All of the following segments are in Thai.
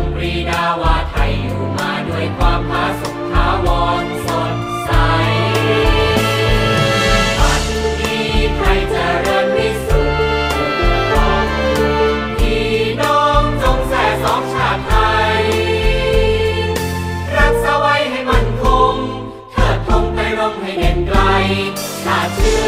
งปรีดาว่าไทยอยู่มาด้วยความผาสุกถาวรสดใสที่ไทยเริญวิสุทธิ์ที่น้องจงแส่สองชาติไทย รักษาไว้ให้มันคง เถิดธงไปร่ให้เด่นไกลชาติเชื้อ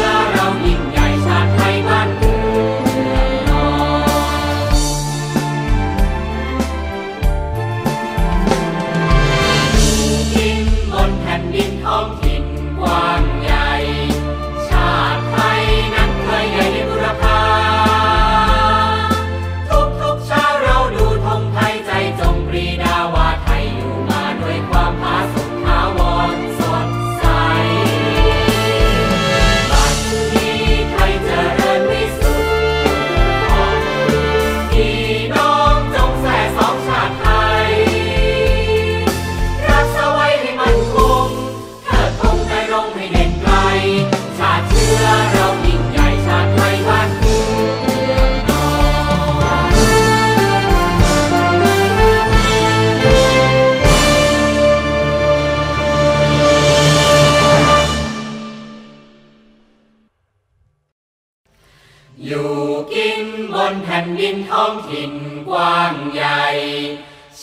อยู่กินบนแผ่นดินท้องถิ่นกว้างใหญ่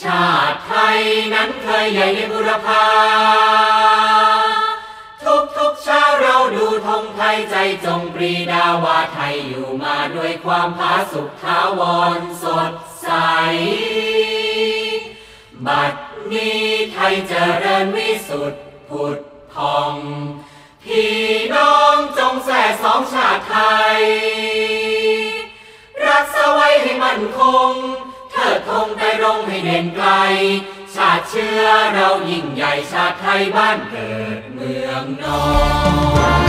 ชาติไทยนั้นเคยใหญ่ในบุรพาทุกทุกชาเราดูธงไทยใจจงปรีดาว่าไทยอยู่มาด้วยความผาสุกท้าวรสดใส บัดนี้ไทยเจริญวิสุทธิ์ผุดพอง พี่น้องจงแส่สองชาติไทย มั่นคงเถิดธงไปรงให้เด่นไกล ชาติเชื้อเรายิ่งใหญ่ชาติไทยบ้านเกิดเมืองนอน